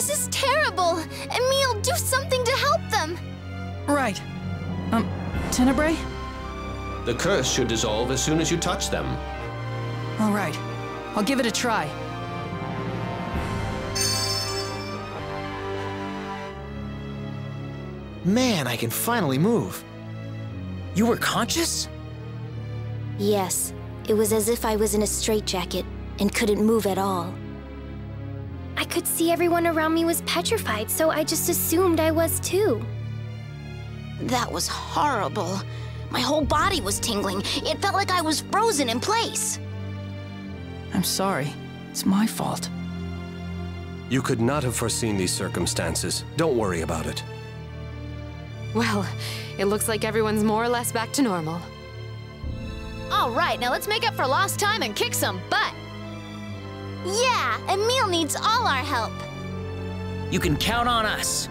This is terrible! Emil, do something to help them! Right. Um, Tenebrae? The curse should dissolve as soon as you touch them. All right. I'll give it a try. Man, I can finally move. You were conscious? Yes, it was as if I was in a straitjacket and couldn't move at all. I could see everyone around me was petrified, so I just assumed I was too. That was horrible. My whole body was tingling. It felt like I was frozen in place. I'm sorry. It's my fault. You could not have foreseen these circumstances. Don't worry about it. Well, it looks like everyone's more or less back to normal. All right, now let's make up for lost time and kick some butt. Yeah, Emil needs all our help. You can count on us.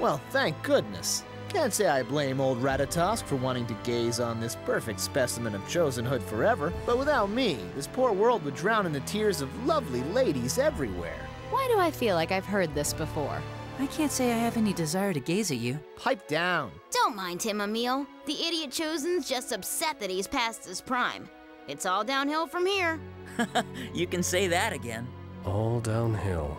Well, thank goodness. Can't say I blame old Ratatosk for wanting to gaze on this perfect specimen of chosenhood forever, but without me, this poor world would drown in the tears of lovely ladies everywhere. Why do I feel like I've heard this before? I can't say I have any desire to gaze at you. Pipe down. Don't mind him, Emil. The idiot chosen's just upset that he's past his prime. It's all downhill from here. you can say that again. All downhill.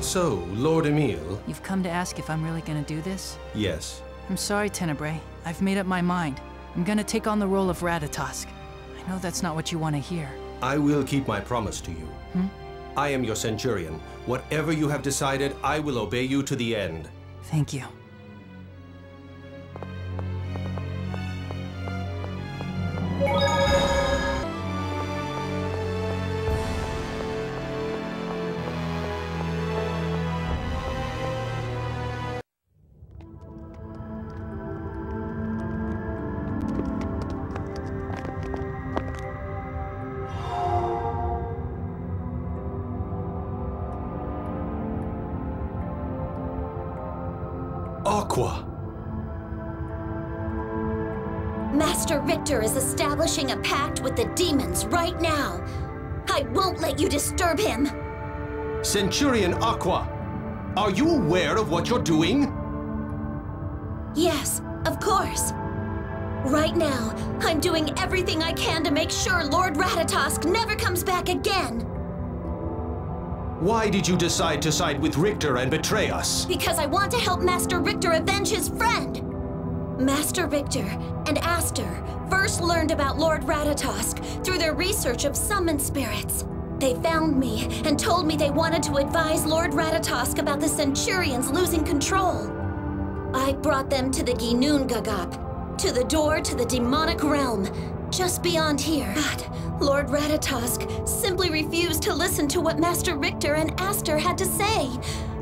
So, Lord Emil? You've come to ask if I'm really gonna do this? Yes. I'm sorry, Tenebrae. I've made up my mind. I'm gonna take on the role of Ratatosk. I know that's not what you want to hear. I will keep my promise to you. Hmm? I am your centurion. Whatever you have decided, I will obey you to the end. Thank you. Aqua! Master Richter is establishing a pact with the demons right now. I won't let you disturb him. Centurion Aqua! Are you aware of what you're doing? Yes, of course. Right now, I'm doing everything I can to make sure Lord Ratatosk never comes back again. Why did you decide to side with Richter and betray us? Because I want to help Master Richter avenge his friend. Master Richter and Aster first learned about Lord Ratatosk through their research of summoned spirits. They found me and told me they wanted to advise Lord Ratatosk about the Centurions losing control. I brought them to the Ginnungagap, to the door to the demonic realm, just beyond here. But Lord Ratatosk simply refused to listen to what Master Richter and Aster had to say.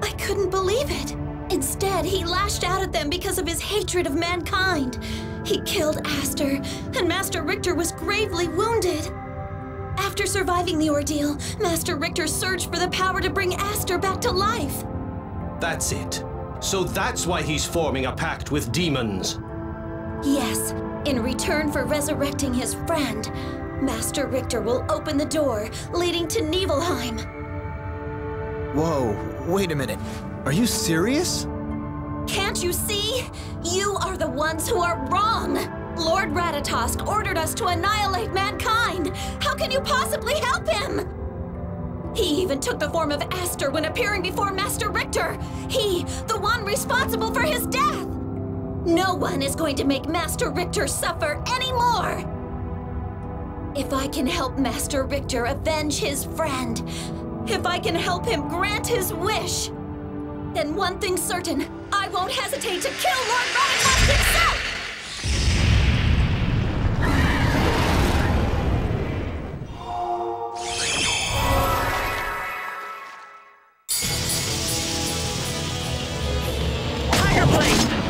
I couldn't believe it. Instead, he lashed out at them because of his hatred of mankind. He killed Aster, and Master Richter was gravely wounded. After surviving the ordeal, Master Richter searched for the power to bring Aster back to life. That's it. So that's why he's forming a pact with demons. Yes, in return for resurrecting his friend, Master Richter will open the door leading to Nibelheim. Whoa, wait a minute. Are you serious? Can't you see? You are the ones who are wrong! Lord Ratatosk ordered us to annihilate mankind! How can you possibly help him? He even took the form of Aster when appearing before Master Richter! He, the one responsible for his death! No one is going to make Master Richter suffer anymore! If I can help Master Richter avenge his friend, if I can help him grant his wish, then one thing's certain, I won't hesitate to kill Lord Ratatosk himself! Blade!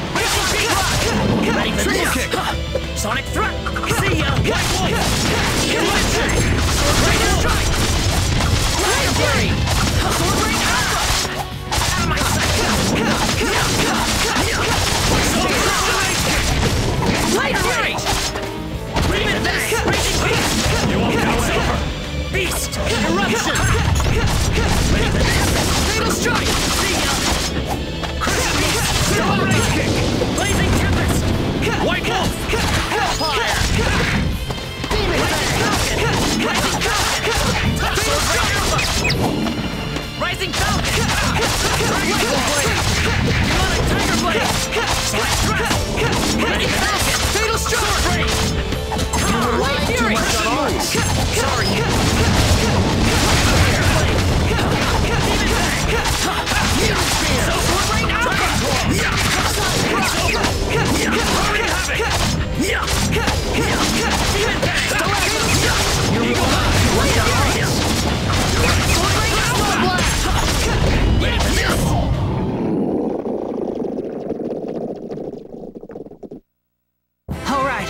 Ready for kick! Sonic Thrust! See ya! White Wolf! Killer Attack! Sword Strike! Light Fury! Light Fury!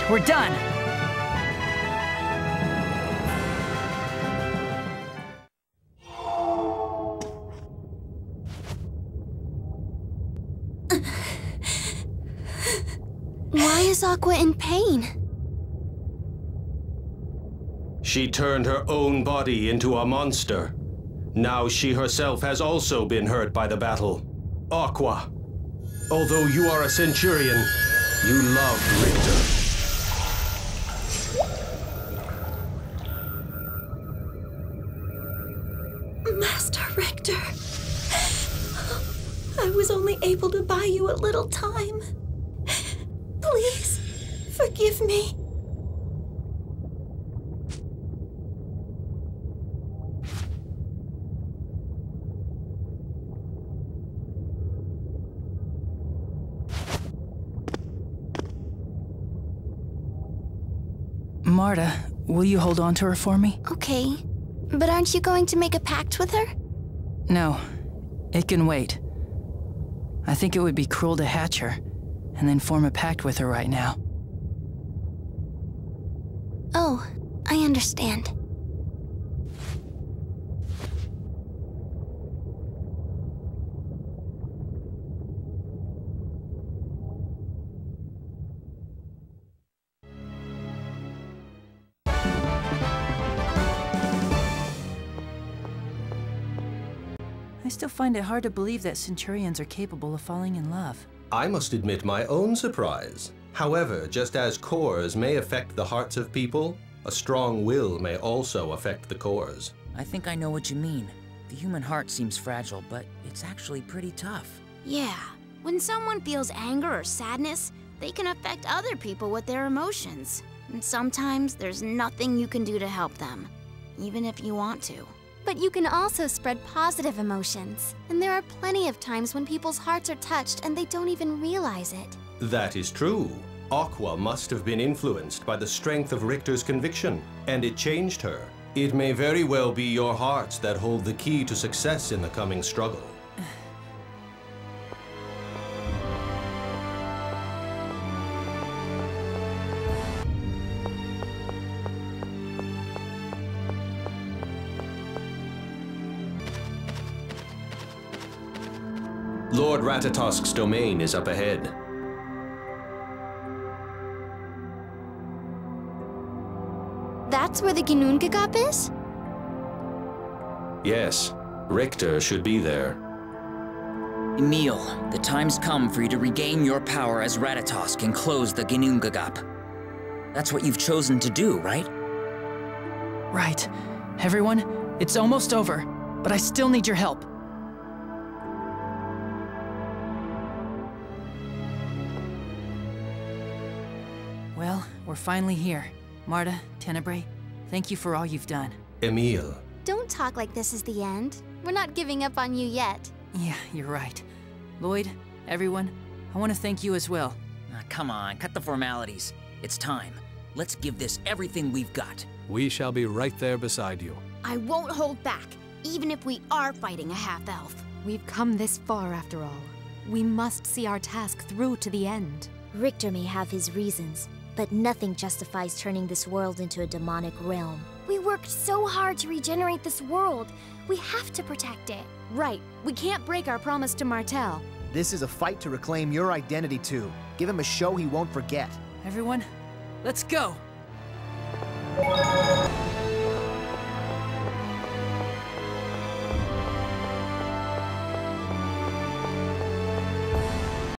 we're done. Why is Aqua in pain? She turned her own body into a monster. Now she herself has also been hurt by the battle. Aqua, although you are a Centurion, you love Rick. I was only able to buy you a little time. Please, forgive me. Marta, will you hold on to her for me? Okay. But aren't you going to make a pact with her? No. It can wait. I think it would be cruel to hatch her, and then form a pact with her right now. Oh, I understand. I still find it hard to believe that Centurions are capable of falling in love. I must admit my own surprise. However, just as cores may affect the hearts of people, a strong will may also affect the cores. I think I know what you mean. The human heart seems fragile, but it's actually pretty tough. Yeah, when someone feels anger or sadness, they can affect other people with their emotions. And sometimes there's nothing you can do to help them, even if you want to. But you can also spread positive emotions. And there are plenty of times when people's hearts are touched and they don't even realize it. That is true. Aqua must have been influenced by the strength of Richter's conviction, and it changed her. It may very well be your hearts that hold the key to success in the coming struggle. Lord Ratatosk's domain is up ahead. That's where the Ginnungagap is? Yes, Richter should be there. Emil, the time's come for you to regain your power as Ratatosk and close the Ginnungagap. That's what you've chosen to do, right? Right. Everyone, it's almost over, but I still need your help. Well, we're finally here. Marta, Tenebrae, thank you for all you've done. Emil, Don't talk like this is the end. We're not giving up on you yet. Yeah, you're right. Lloyd, everyone, I want to thank you as well. Ah, come on, cut the formalities. It's time. Let's give this everything we've got. We shall be right there beside you. I won't hold back, even if we are fighting a half-elf. We've come this far after all. We must see our task through to the end. Richter may have his reasons, but nothing justifies turning this world into a demonic realm. We worked so hard to regenerate this world. We have to protect it. Right. We can't break our promise to Martel. This is a fight to reclaim your identity too. Give him a show he won't forget. Everyone, let's go!